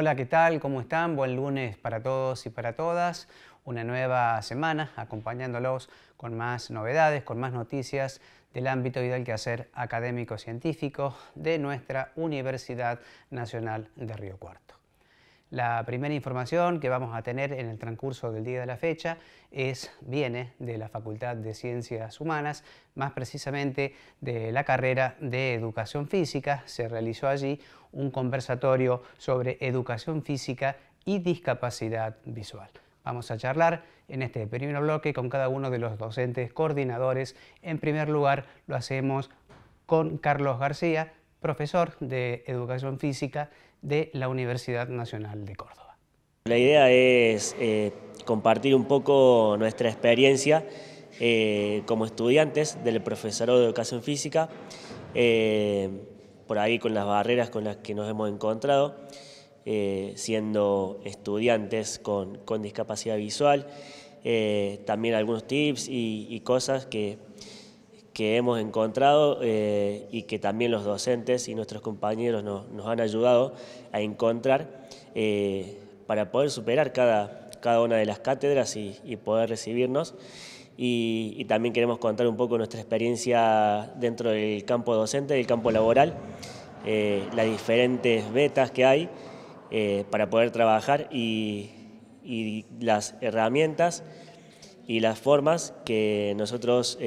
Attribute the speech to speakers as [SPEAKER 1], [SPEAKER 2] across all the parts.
[SPEAKER 1] Hola, ¿qué tal? ¿Cómo están? Buen lunes para todos y para todas. Una nueva semana acompañándolos con más novedades, con más noticias del ámbito y del quehacer académico-científico de nuestra Universidad Nacional de Río Cuarto. La primera información que vamos a tener en el transcurso del día de la fecha es, viene de la Facultad de Ciencias Humanas, más precisamente de la carrera de Educación Física. Se realizó allí un conversatorio sobre educación física y discapacidad visual. Vamos a charlar en este primer bloque con cada uno de los docentes coordinadores. En primer lugar, lo hacemos con Carlos García, profesor de Educación Física de la Universidad Nacional de Córdoba.
[SPEAKER 2] La idea es eh, compartir un poco nuestra experiencia eh, como estudiantes del profesorado de Educación Física, eh, por ahí con las barreras con las que nos hemos encontrado, siendo estudiantes con, discapacidad visual, también algunos tips y cosas que que hemos encontrado eh, y que también los docentes y nuestros compañeros nos, han ayudado a encontrar eh, para poder superar cada, cada una de las cátedras y, poder recibirnos. Y, también queremos contar un poco nuestra experiencia dentro del campo docente, del campo laboral, eh, las diferentes betas que hay para poder trabajar y, y, las herramientas y las formas que nosotros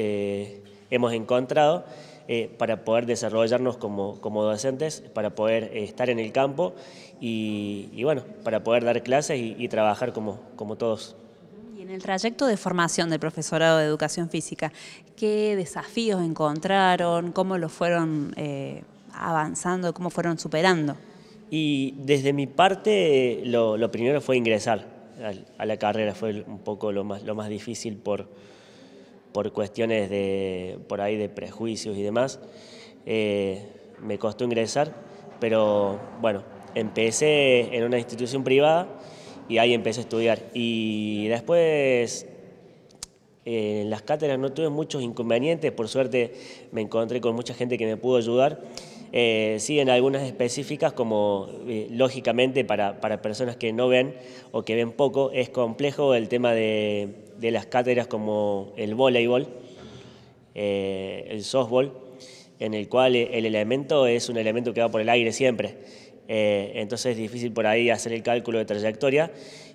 [SPEAKER 2] hemos encontrado eh, para poder desarrollarnos como, docentes, para poder eh, estar en el campo y, bueno, para poder dar clases y, trabajar como, como todos.
[SPEAKER 3] Y en el trayecto de formación del profesorado de educación física, ¿qué desafíos encontraron? ¿Cómo lo fueron eh, avanzando? ¿Cómo fueron superando?
[SPEAKER 2] Y desde mi parte, lo, primero fue ingresar a, la carrera, fue un poco lo más, lo más difícil por por cuestiones de, por ahí de prejuicios y demás. Eh, me costó ingresar, pero bueno, empecé en una institución privada y ahí empecé a estudiar. Y después en las cátedras no tuve muchos inconvenientes, por suerte me encontré con mucha gente que me pudo ayudar. Eh, sí, en algunas específicas, como eh, lógicamente para, para personas que no ven o que ven poco, es complejo el tema de de las cátedras como el voleibol, eh, el softball, en el cual el elemento es un elemento que va por el aire siempre. Eh, entonces es difícil por ahí hacer el cálculo de trayectoria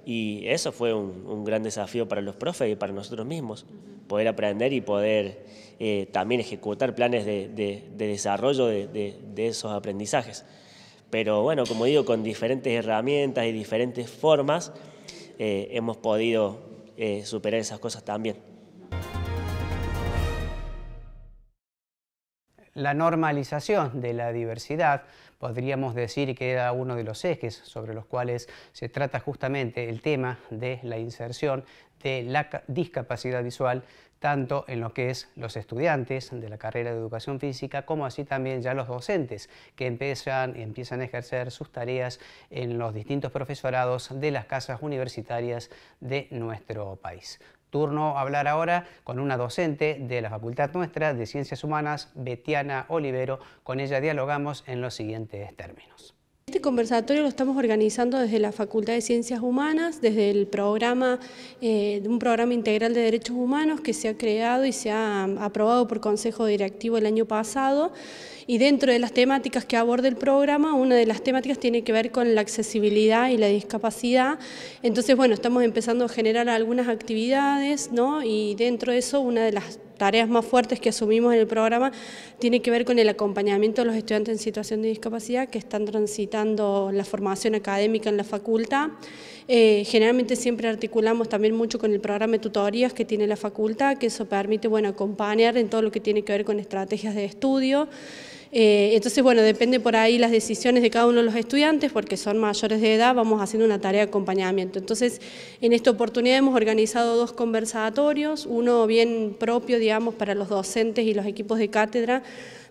[SPEAKER 2] y eso fue un, gran desafío para los profes y para nosotros mismos, poder aprender y poder eh, también ejecutar planes de, desarrollo de, esos aprendizajes. Pero bueno, como digo, con diferentes herramientas y diferentes formas hemos podido eh, superar esas cosas también.
[SPEAKER 1] La normalización de la diversidad podríamos decir que era uno de los ejes sobre los cuales se trata justamente el tema de la inserción de la discapacidad visual tanto en lo que es los estudiantes de la carrera de educación física, como así también ya los docentes que empiezan, empiezan a ejercer sus tareas en los distintos profesorados de las casas universitarias de nuestro país. Turno a hablar ahora con una docente de la Facultad Nuestra de Ciencias Humanas, Betiana Olivero. Con ella dialogamos en los siguientes términos.
[SPEAKER 4] Este conversatorio lo estamos organizando desde la Facultad de Ciencias Humanas, desde el programa, eh, un programa integral de derechos humanos que se ha creado y se ha aprobado por Consejo Directivo el año pasado. Y dentro de las temáticas que aborda el programa, una de las temáticas tiene que ver con la accesibilidad y la discapacidad. Entonces, bueno, estamos empezando a generar algunas actividades, ¿no? Y dentro de eso, una de las tareas más fuertes que asumimos en el programa tiene que ver con el acompañamiento de los estudiantes en situación de discapacidad que están transitando la formación académica en la facultad. Eh, generalmente siempre articulamos también mucho con el programa de tutorías que tiene la facultad, que eso permite bueno, acompañar en todo lo que tiene que ver con estrategias de estudio. Eh, entonces, bueno, depende por ahí las decisiones de cada uno de los estudiantes, porque son mayores de edad, vamos haciendo una tarea de acompañamiento. Entonces, en esta oportunidad hemos organizado dos conversatorios, uno bien propio, digamos, para los docentes y los equipos de cátedra,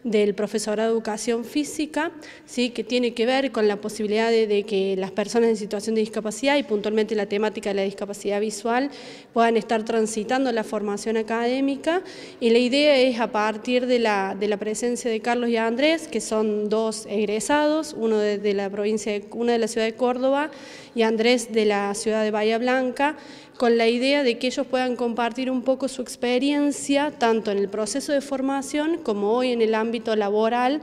[SPEAKER 4] del profesorado de educación física, ¿sí? que tiene que ver con la posibilidad de, que las personas en situación de discapacidad y puntualmente la temática de la discapacidad visual puedan estar transitando la formación académica y la idea es a partir de la, de la presencia de Carlos y Andrés, que son dos egresados, uno de, la provincia, uno de la ciudad de Córdoba y Andrés de la ciudad de Bahía Blanca, con la idea de que ellos puedan compartir un poco su experiencia, tanto en el proceso de formación como hoy en el ámbito laboral,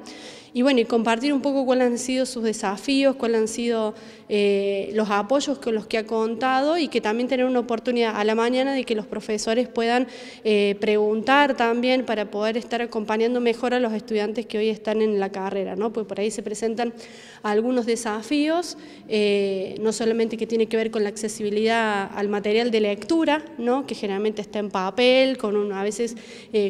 [SPEAKER 4] y bueno, y compartir un poco cuáles han sido sus desafíos, cuáles han sido eh, los apoyos con los que ha contado y que también tener una oportunidad a la mañana de que los profesores puedan eh, preguntar también para poder estar acompañando mejor a los estudiantes que hoy están en la carrera, ¿no? Pues por ahí se presentan algunos desafíos, eh, no solamente que tiene que ver con la accesibilidad al material de lectura, ¿no? Que generalmente está en papel, con a veces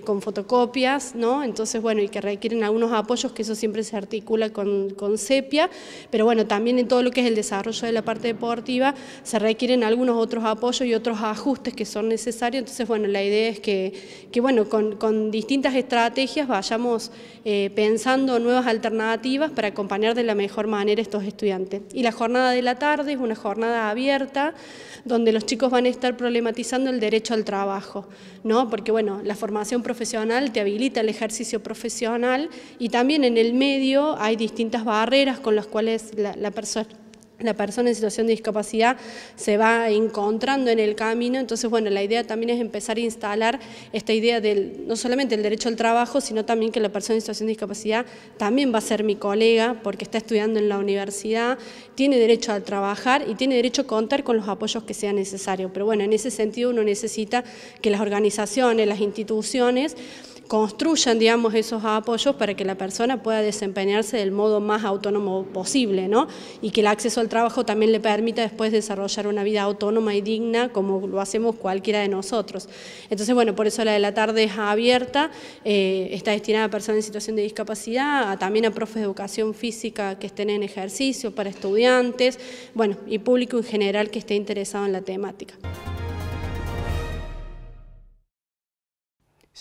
[SPEAKER 4] con fotocopias, ¿no? Entonces, bueno, y que requieren algunos apoyos que eso siempre se articula con, con sepia, pero bueno, también en todo lo que es el desarrollo de la parte deportiva se requieren algunos otros apoyos y otros ajustes que son necesarios, entonces bueno, la idea es que, que bueno, con, distintas estrategias vayamos eh, pensando nuevas alternativas para acompañar de la mejor manera a estos estudiantes. Y la jornada de la tarde es una jornada abierta, donde los chicos van a estar problematizando el derecho al trabajo, ¿no? porque bueno, la formación profesional te habilita el ejercicio profesional y también en el medio hay distintas barreras con las cuales la persona la persona en situación de discapacidad se va encontrando en el camino, entonces bueno, la idea también es empezar a instalar esta idea del, no solamente el derecho al trabajo, sino también que la persona en situación de discapacidad también va a ser mi colega porque está estudiando en la universidad, tiene derecho a trabajar y tiene derecho a contar con los apoyos que sean necesarios, pero bueno, en ese sentido uno necesita que las organizaciones, las instituciones, construyan, digamos, esos apoyos para que la persona pueda desempeñarse del modo más autónomo posible, ¿no? Y que el acceso al trabajo también le permita después desarrollar una vida autónoma y digna como lo hacemos cualquiera de nosotros. Entonces, bueno, por eso la de la tarde es abierta, eh, está destinada a personas en situación de discapacidad, también a profes de educación física que estén en ejercicio, para estudiantes, bueno, y público en general que esté interesado en la temática.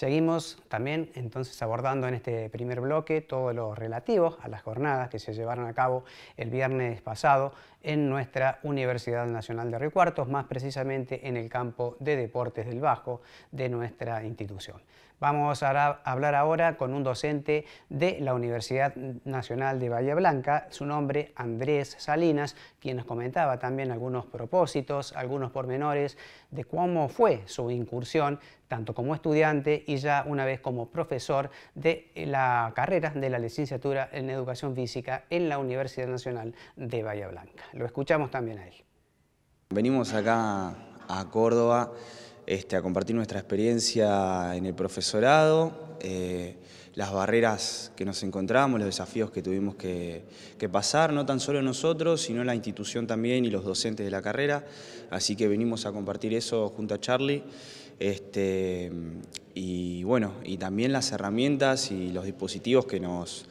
[SPEAKER 1] Seguimos también entonces abordando en este primer bloque todo lo relativo a las jornadas que se llevaron a cabo el viernes pasado en nuestra Universidad Nacional de Río Cuartos, más precisamente en el campo de deportes del Bajo de nuestra institución. Vamos a hablar ahora con un docente de la Universidad Nacional de Bahía Blanca, su nombre Andrés Salinas, quien nos comentaba también algunos propósitos, algunos pormenores de cómo fue su incursión, tanto como estudiante y ya una vez como profesor de la carrera de la licenciatura en Educación Física en la Universidad Nacional de Bahía Blanca. Lo escuchamos también a él.
[SPEAKER 5] Venimos acá a Córdoba este, a compartir nuestra experiencia en el profesorado, eh, las barreras que nos encontramos, los desafíos que tuvimos que, pasar, no tan solo nosotros, sino la institución también y los docentes de la carrera. Así que venimos a compartir eso junto a Charlie. Este, y bueno, y también las herramientas y los dispositivos que nos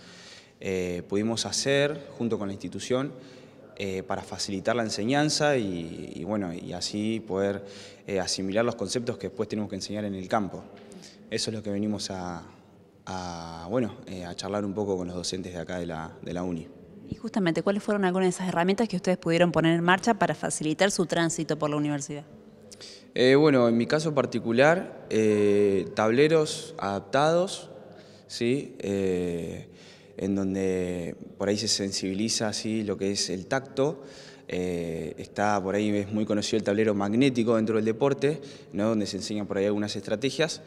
[SPEAKER 5] eh, pudimos hacer junto con la institución eh, para facilitar la enseñanza y, bueno, y así poder eh, asimilar los conceptos que después tenemos que enseñar en el campo. Eso es lo que venimos a, bueno, eh, a charlar un poco con los docentes de acá de la, de la UNI.
[SPEAKER 3] Y justamente, ¿cuáles fueron algunas de esas herramientas que ustedes pudieron poner en marcha para facilitar su tránsito por la universidad?
[SPEAKER 5] bueno, en mi caso particular, tableros adaptados, ¿sí? En donde por ahí se sensibiliza así lo que es el tacto. Eh, está por ahí, es muy conocido el tablero magnético dentro del deporte, ¿no? donde se enseñan por ahí algunas estrategias.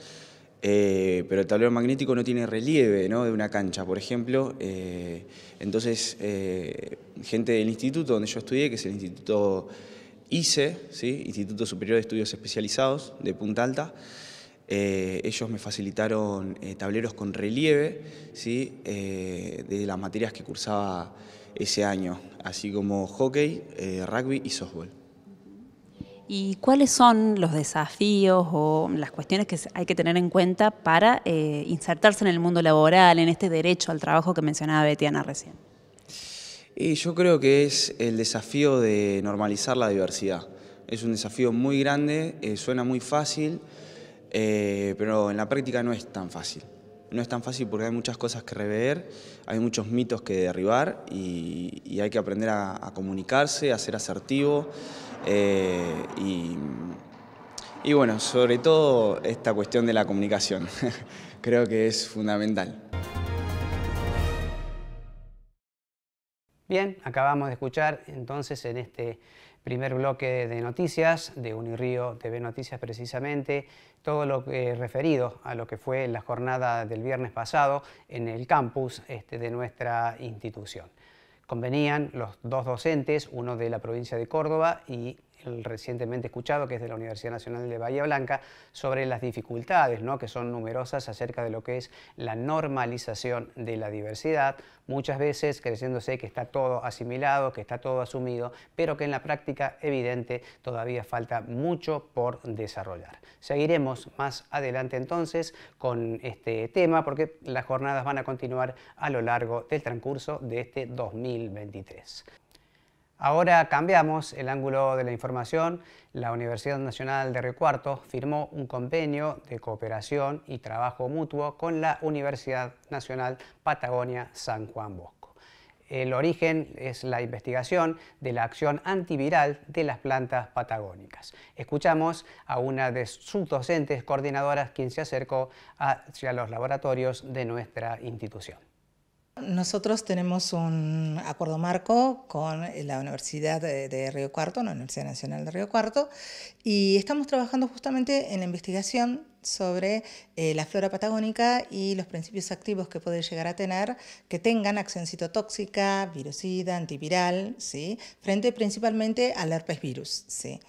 [SPEAKER 5] Eh, pero el tablero magnético no tiene relieve ¿no? de una cancha, por ejemplo. Eh, entonces, gente del instituto donde yo estudié, que es el Instituto ICE, ¿sí? Instituto Superior de Estudios Especializados de Punta Alta, eh, ellos me facilitaron eh, tableros con relieve ¿sí? Eh, de las materias que cursaba ese año, así como hockey, rugby y softball.
[SPEAKER 3] ¿Y cuáles son los desafíos o las cuestiones que hay que tener en cuenta para insertarse en el mundo laboral, en este derecho al trabajo que mencionaba Betiana recién?
[SPEAKER 5] Y yo creo que es el desafío de normalizar la diversidad. Es un desafío muy grande, suena muy fácil, eh, pero en la práctica no es tan fácil. no es tan fácil porque hay muchas cosas que rever, hay muchos mitos que derribar y, hay que aprender a, comunicarse, a ser asertivo eh, y, y bueno, sobre todo esta cuestión de la comunicación, creo que es fundamental.
[SPEAKER 1] Bien, acabamos de escuchar entonces en este primer bloque de noticias de Unirío TV Noticias precisamente, todo lo que referido a lo que fue la jornada del viernes pasado en el campus este, de nuestra institución. Convenían los dos docentes, uno de la provincia de Córdoba y recientemente escuchado, que es de la Universidad Nacional de Bahía Blanca, sobre las dificultades, ¿no? que son numerosas acerca de lo que es la normalización de la diversidad, muchas veces creciéndose que está todo asimilado, que está todo asumido, pero que en la práctica evidente todavía falta mucho por desarrollar. Seguiremos más adelante entonces con este tema porque las jornadas van a continuar a lo largo del transcurso de este 2023. Ahora cambiamos el ángulo de la información. La Universidad Nacional de Río Cuarto firmó un convenio de cooperación y trabajo mutuo con la Universidad Nacional Patagonia San Juan Bosco. El origen es la investigación de la acción antiviral de las plantas patagónicas. Escuchamos a una de sus docentes coordinadoras quien se acercó hacia los laboratorios de nuestra institución.
[SPEAKER 6] Nosotros tenemos un acuerdo marco con la Universidad de, Río Cuarto, la Universidad Nacional de Río Cuarto, y estamos trabajando justamente en la investigación sobre eh, la flora patagónica y los principios activos que puede llegar a tener, que tengan acción citotóxica, virusida, antiviral, ¿sí? frente principalmente al herpes virus. ¿sí?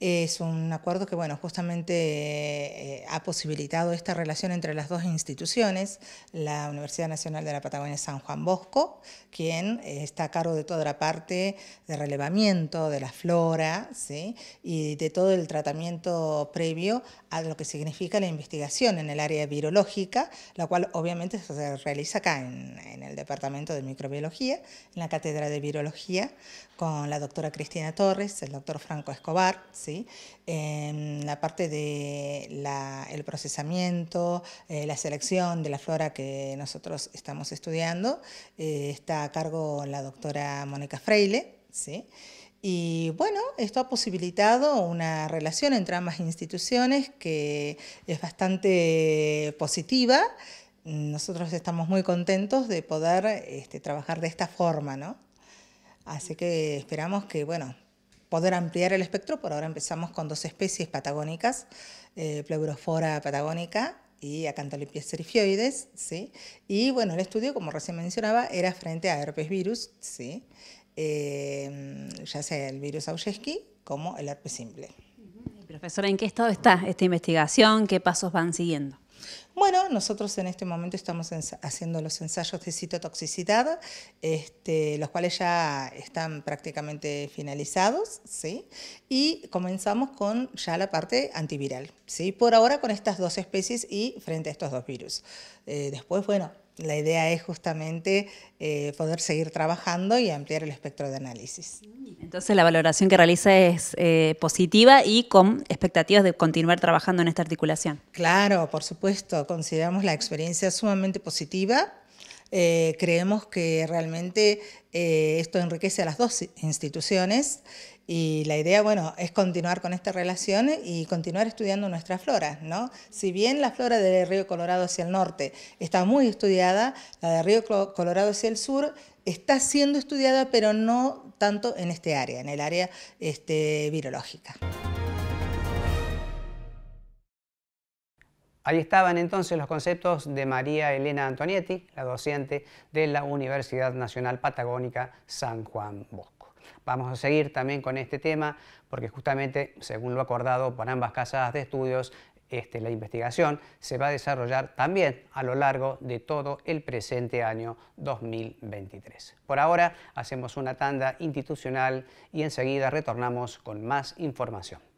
[SPEAKER 6] Es un acuerdo que, bueno, justamente eh, ha posibilitado esta relación entre las dos instituciones, la Universidad Nacional de la Patagonia San Juan Bosco, quien eh, está a cargo de toda la parte de relevamiento de la flora ¿sí? y de todo el tratamiento previo a lo que significa la investigación en el área virológica, la cual obviamente se realiza acá en, en el Departamento de Microbiología, en la Cátedra de Virología, con la doctora Cristina Torres, el doctor Franco Escobar, ¿sí? en la parte del el procesamiento, eh, la selección de la flora que nosotros estamos estudiando, eh, está a cargo la doctora Mónica Freile. ¿sí? Y bueno, esto ha posibilitado una relación entre ambas instituciones que es bastante positiva. Nosotros estamos muy contentos de poder este, trabajar de esta forma, ¿no? Así que esperamos que, bueno, poder ampliar el espectro. Por ahora empezamos con dos especies patagónicas, eh, Pleurofora patagónica y Acantolipias serifioides, ¿sí? Y bueno, el estudio, como recién mencionaba, era frente a herpes virus, ¿sí? Eh, ya sea el virus Auschwitz como el herpes simple.
[SPEAKER 3] Profesora, ¿en qué estado está esta investigación? ¿Qué pasos van siguiendo?
[SPEAKER 6] Bueno, nosotros en este momento estamos haciendo los ensayos de citotoxicidad, este, los cuales ya están prácticamente finalizados, ¿sí? Y comenzamos con ya la parte antiviral, ¿sí? Por ahora con estas dos especies y frente a estos dos virus. Eh, después, bueno, la idea es justamente eh, poder seguir trabajando y ampliar el espectro de análisis.
[SPEAKER 3] Entonces la valoración que realiza es eh, positiva y con expectativas de continuar trabajando en esta articulación.
[SPEAKER 6] Claro, por supuesto, consideramos la experiencia sumamente positiva. Eh, creemos que realmente esto enriquece a las dos instituciones y la idea, bueno, es continuar con esta relación y continuar estudiando nuestra flora, ¿no? Si bien la flora del río Colorado hacia el norte está muy estudiada, la del río Colorado hacia el sur está siendo estudiada, pero no tanto en este área, en el área este, virológica.
[SPEAKER 1] Ahí estaban entonces los conceptos de María Elena Antonietti, la docente de la Universidad Nacional Patagónica San Juan Bosco. Vamos a seguir también con este tema porque justamente, según lo acordado por ambas casas de estudios, este, la investigación se va a desarrollar también a lo largo de todo el presente año 2023. Por ahora hacemos una tanda institucional y enseguida retornamos con más información.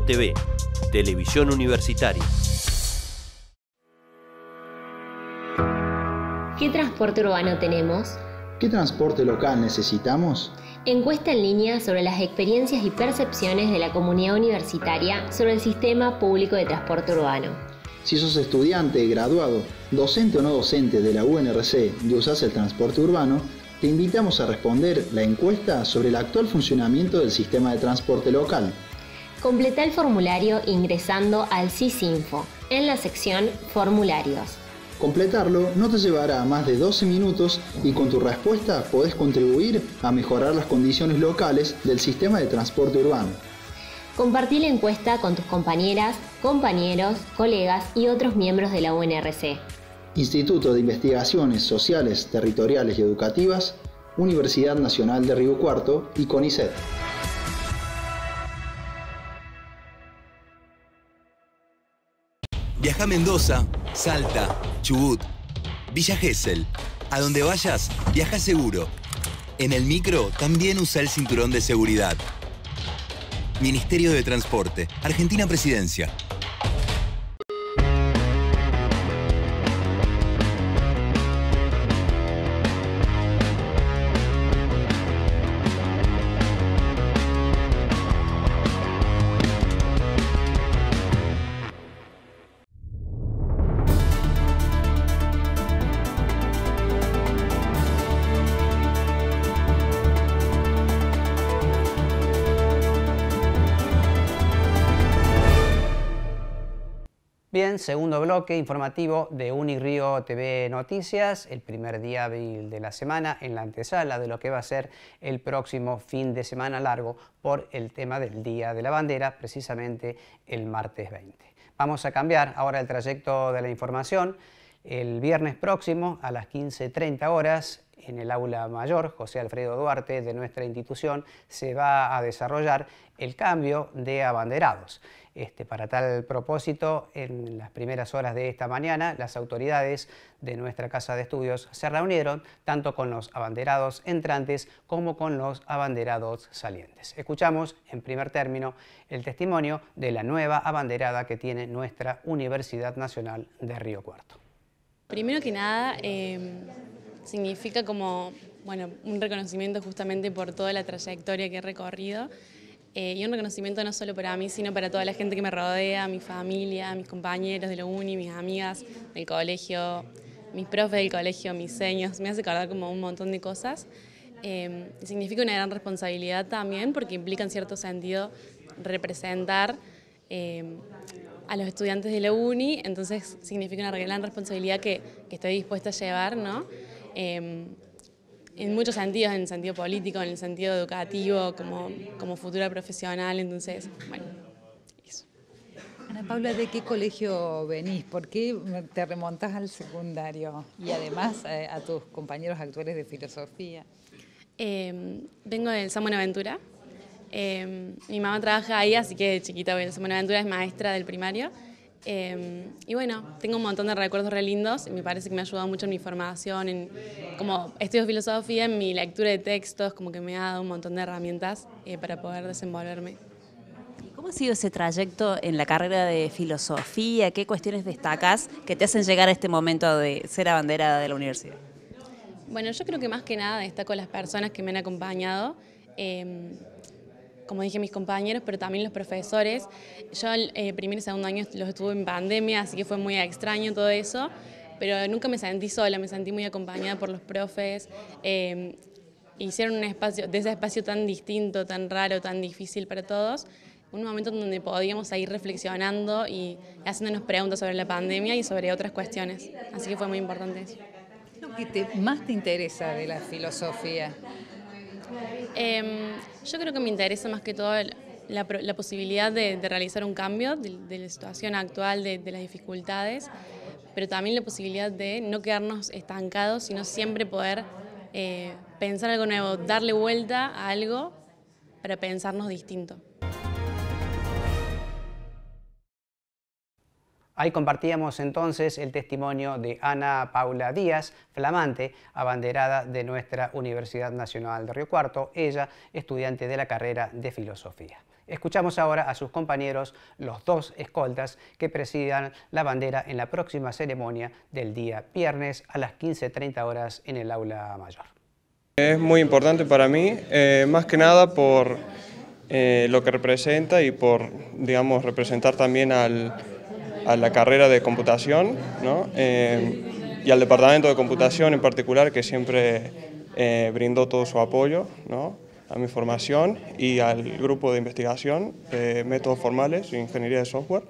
[SPEAKER 7] TV, Televisión Universitaria. ¿Qué transporte urbano tenemos?
[SPEAKER 8] ¿Qué transporte local necesitamos?
[SPEAKER 7] Encuesta en línea sobre las experiencias y percepciones de la comunidad universitaria sobre el sistema público de transporte urbano.
[SPEAKER 8] Si sos estudiante, graduado, docente o no docente de la UNRC y usas el transporte urbano, te invitamos a responder la encuesta sobre el actual funcionamiento del sistema de transporte local
[SPEAKER 7] Completa el formulario ingresando al CISINFO en la sección Formularios.
[SPEAKER 8] Completarlo no te llevará más de 12 minutos y con tu respuesta podés contribuir a mejorar las condiciones locales del sistema de transporte urbano.
[SPEAKER 7] Compartí la encuesta con tus compañeras, compañeros, colegas y otros miembros de la UNRC.
[SPEAKER 8] Instituto de Investigaciones Sociales, Territoriales y Educativas, Universidad Nacional de Río Cuarto y CONICET.
[SPEAKER 9] Viaja a Mendoza, Salta, Chubut, Villa Gesell. A donde vayas, viaja seguro. En el micro también usa el cinturón de seguridad. Ministerio de Transporte, Argentina Presidencia.
[SPEAKER 1] Segundo bloque informativo de Unirío TV Noticias, el primer día de la semana en la antesala de lo que va a ser el próximo fin de semana largo por el tema del Día de la Bandera, precisamente el martes 20. Vamos a cambiar ahora el trayecto de la información. El viernes próximo a las 15.30 horas en el aula mayor José Alfredo Duarte de nuestra institución se va a desarrollar el cambio de abanderados. Este, para tal propósito, en las primeras horas de esta mañana, las autoridades de nuestra Casa de Estudios se reunieron tanto con los abanderados entrantes como con los abanderados salientes. Escuchamos, en primer término, el testimonio de la nueva abanderada que tiene nuestra Universidad Nacional de Río Cuarto.
[SPEAKER 10] Primero que nada, eh, significa como bueno, un reconocimiento justamente por toda la trayectoria que he recorrido eh, y un reconocimiento no solo para mí, sino para toda la gente que me rodea, mi familia, mis compañeros de la uni, mis amigas del colegio, mis profes del colegio, mis seños, me hace acordar como un montón de cosas. Eh, significa una gran responsabilidad también porque implica en cierto sentido representar eh, a los estudiantes de la uni, entonces significa una gran responsabilidad que, que estoy dispuesta a llevar, ¿no? En muchos sentidos, en el sentido político, en el sentido educativo, como, como futura profesional, entonces, bueno, eso.
[SPEAKER 11] Ana Paula, ¿de qué colegio venís? ¿Por qué te remontás al secundario? Y además eh, a tus compañeros actuales de filosofía.
[SPEAKER 10] Em, vengo del San Buenaventura. Eh, mi mamá trabaja ahí, así que de chiquita voy al San Buenaventura, es maestra del primario. Em, y bueno, tengo un montón de recuerdos re lindos y me parece que me ha ayudado mucho en mi formación, en como estudio filosofía, en mi lectura de textos, como que me ha dado un montón de herramientas eh, para poder desenvolverme.
[SPEAKER 3] ¿Cómo ha sido ese trayecto en la carrera de filosofía? ¿Qué cuestiones destacas que te hacen llegar a este momento de ser abanderada de la universidad?
[SPEAKER 10] Bueno, yo creo que más que nada destaco las personas que me han acompañado. Em, como dije, mis compañeros, pero también los profesores. Yo el eh, primer y segundo año los estuve en pandemia, así que fue muy extraño todo eso, pero nunca me sentí sola, me sentí muy acompañada por los profes. Eh, hicieron un espacio, de ese espacio tan distinto, tan raro, tan difícil para todos, un momento en donde podíamos ir reflexionando y haciéndonos preguntas sobre la pandemia y sobre otras cuestiones. Así que fue muy importante eso.
[SPEAKER 11] ¿Qué es lo que te, más te interesa de la filosofía?
[SPEAKER 10] Em, yo creo que me interesa más que todo la, posibilidad de, realizar un cambio de, la situación actual, de, las dificultades, pero también la posibilidad de no quedarnos estancados, sino siempre poder eh, pensar algo nuevo, darle vuelta a algo para pensarnos distinto.
[SPEAKER 1] Ahí compartíamos entonces el testimonio de Ana Paula Díaz, flamante, abanderada de nuestra Universidad Nacional de Río Cuarto, ella estudiante de la carrera de Filosofía. Escuchamos ahora a sus compañeros, los dos escoltas, que presidan la bandera en la próxima ceremonia del día viernes a las 15.30 horas en el aula mayor.
[SPEAKER 12] Es muy importante para mí, eh, más que nada por eh, lo que representa y por, digamos, representar también al, a la carrera de computación ¿no? Eh, y al departamento de computación en particular que siempre eh, brindó todo su apoyo ¿no? a mi formación y al grupo de investigación de métodos formales e ingeniería de software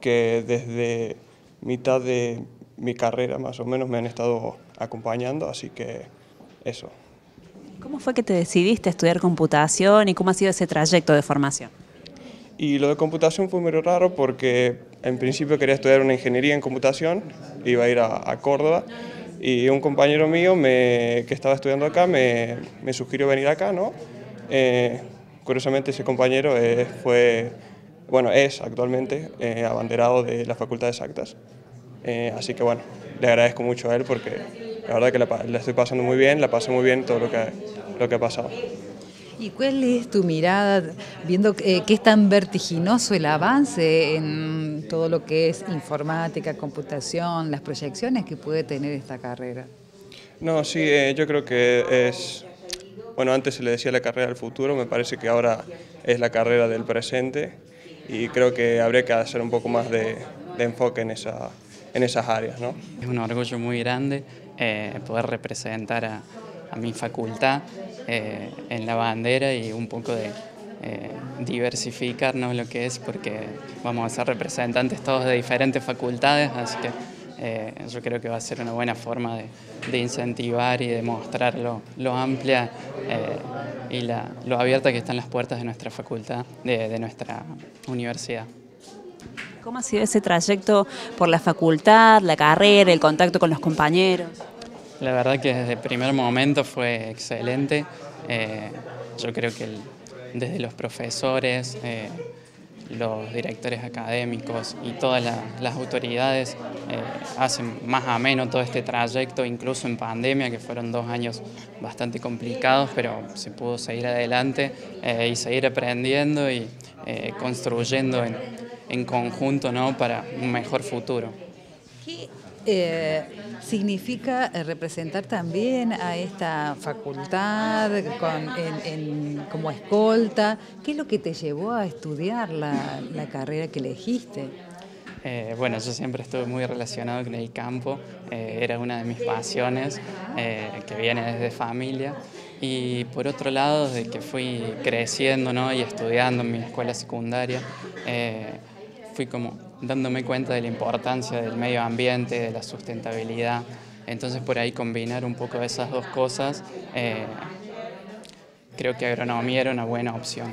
[SPEAKER 12] que desde mitad de mi carrera más o menos me han estado acompañando, así que eso.
[SPEAKER 3] ¿Cómo fue que te decidiste a estudiar computación y cómo ha sido ese trayecto de formación?
[SPEAKER 12] Y lo de computación fue muy raro porque en principio quería estudiar una ingeniería en computación, iba a ir a, Córdoba y un compañero mío que estaba estudiando acá me, sugirió venir acá, ¿no? Eh, curiosamente ese compañero eh, fue, bueno, es actualmente eh, abanderado de la Facultad de Exactas, así que bueno, le agradezco mucho a él porque la verdad que la, estoy pasando muy bien, la pasé muy bien todo lo que, lo que ha pasado.
[SPEAKER 11] ¿Y cuál es tu mirada viendo que es tan vertiginoso el avance en todo lo que es informática, computación, las proyecciones que puede tener esta carrera?
[SPEAKER 12] No, sí, eh, yo creo que es, bueno, antes se le decía la carrera del futuro, me parece que ahora es la carrera del presente y creo que habría que hacer un poco más de, enfoque en, esa, en esas áreas. ¿no?
[SPEAKER 13] Es un orgullo muy grande eh, poder representar a, a mi facultad eh, en la bandera y un poco de eh, diversificarnos lo que es, porque vamos a ser representantes todos de diferentes facultades, así que eh, yo creo que va a ser una buena forma de, incentivar y de mostrar lo, amplia y lo abierta que están las puertas de nuestra facultad, de nuestra universidad.
[SPEAKER 3] ¿Cómo ha sido ese trayecto por la facultad, la carrera, el contacto con los compañeros?
[SPEAKER 13] La verdad que desde el primer momento fue excelente. Eh, yo creo que desde los profesores, eh, los directores académicos y todas las autoridades eh, hacen más ameno todo este trayecto, incluso en pandemia, que fueron dos años bastante complicados, pero se pudo seguir adelante y seguir aprendiendo y construyendo en, en conjunto ¿no? para un mejor futuro.
[SPEAKER 11] Eh, significa eh, representar también a esta facultad como escolta. ¿Qué es lo que te llevó a estudiar la, carrera que elegiste?
[SPEAKER 13] Eh, bueno, yo siempre estuve muy relacionado con el campo, era una de mis pasiones que viene desde familia. Y por otro lado, desde que fui creciendo ¿no? y estudiando en mi escuela secundaria, fui como dándome cuenta de la importancia del medio ambiente, de la sustentabilidad. Entonces por ahí combinar un poco esas dos cosas, eh, creo que agronomía era una buena opción.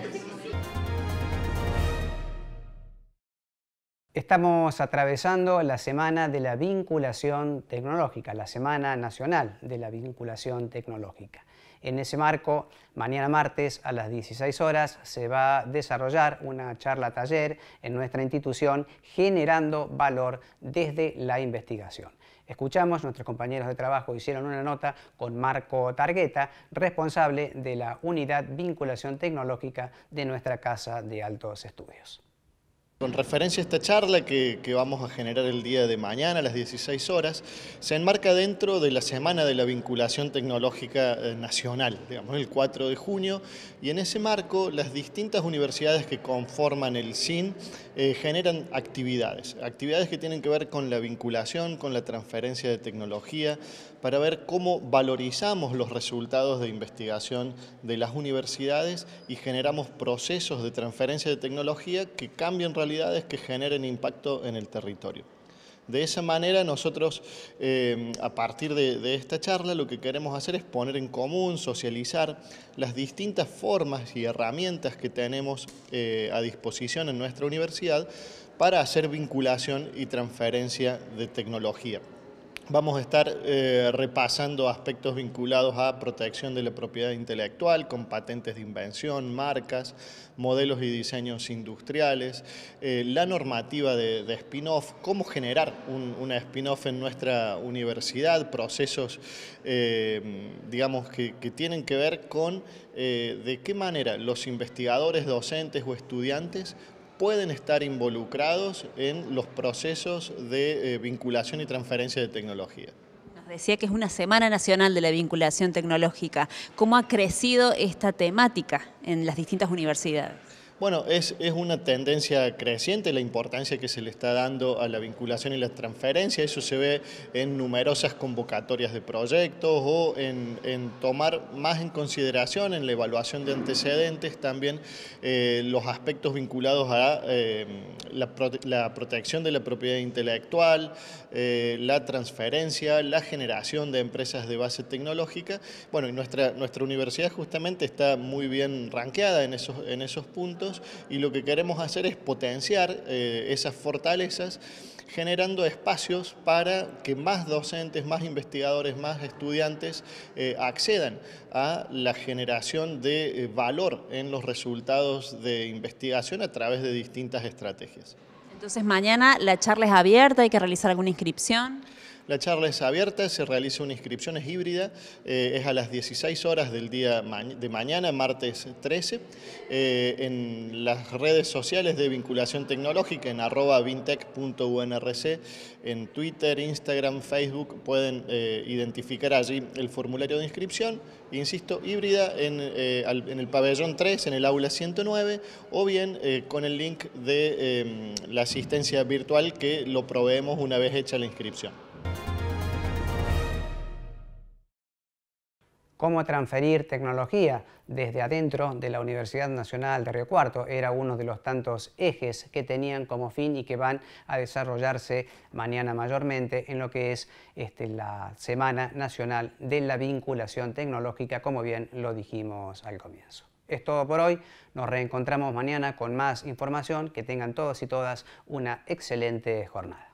[SPEAKER 1] Estamos atravesando la semana de la vinculación tecnológica, la Semana Nacional de la Vinculación Tecnológica. En ese marco, mañana martes a las 16 horas se va a desarrollar una charla taller en nuestra institución generando valor desde la investigación. Escuchamos, nuestros compañeros de trabajo hicieron una nota con Marco Targueta, responsable de la unidad vinculación tecnológica de nuestra Casa de Altos Estudios.
[SPEAKER 14] Con referencia a esta charla que, vamos a generar el día de mañana a las 16 horas, se enmarca dentro de la Semana de la Vinculación Tecnológica eh, Nacional, digamos, el 4 de junio, y en ese marco las distintas universidades que conforman el CIN eh, generan actividades, actividades que tienen que ver con la vinculación, con la transferencia de tecnología, para ver cómo valorizamos los resultados de investigación de las universidades y generamos procesos de transferencia de tecnología que cambien que generen impacto en el territorio. De esa manera nosotros, eh, a partir de, esta charla, lo que queremos hacer es poner en común, socializar las distintas formas y herramientas que tenemos eh, a disposición en nuestra universidad para hacer vinculación y transferencia de tecnología. Vamos a estar eh, repasando aspectos vinculados a protección de la propiedad intelectual, con patentes de invención, marcas, modelos y diseños industriales, eh, la normativa de, spin-off, cómo generar una spin-off en nuestra universidad, procesos, eh, digamos, que, tienen que ver con de qué manera los investigadores, docentes o estudiantes pueden estar involucrados en los procesos de eh, vinculación y transferencia de tecnología.
[SPEAKER 3] Nos decía que es una Semana Nacional de la Vinculación Tecnológica. ¿Cómo ha crecido esta temática en las distintas universidades?
[SPEAKER 14] Bueno, es, una tendencia creciente la importancia que se le está dando a la vinculación y la transferencia. Eso se ve en numerosas convocatorias de proyectos o en, tomar más en consideración en la evaluación de antecedentes también eh, los aspectos vinculados a eh, la, protección de la propiedad intelectual, eh, la transferencia, la generación de empresas de base tecnológica. Bueno, y nuestra, nuestra universidad justamente está muy bien ranqueada en esos, en esos puntos y lo que queremos hacer es potenciar eh, esas fortalezas generando espacios para que más docentes, más investigadores, más estudiantes eh, accedan a la generación de eh, valor en los resultados de investigación a través de distintas estrategias.
[SPEAKER 3] Entonces mañana la charla es abierta, hay que realizar alguna inscripción.
[SPEAKER 14] La charla es abierta, se realiza una inscripción, es híbrida, eh, es a las 16 horas del día de mañana, martes 13, eh, en las redes sociales de vinculación tecnológica, en arroba vintech.unrc, en Twitter, Instagram, Facebook, pueden eh, identificar allí el formulario de inscripción, insisto, híbrida en, en, el pabellón 3, en el aula 109, o bien con el link de la asistencia virtual que lo proveemos una vez hecha la inscripción.
[SPEAKER 1] Cómo transferir tecnología desde adentro de la Universidad Nacional de Río Cuarto. Era uno de los tantos ejes que tenían como fin y que van a desarrollarse mañana mayormente en lo que es este, la Semana Nacional de la Vinculación Tecnológica, como bien lo dijimos al comienzo. Es todo por hoy, nos reencontramos mañana con más información, que tengan todos y todas una excelente jornada.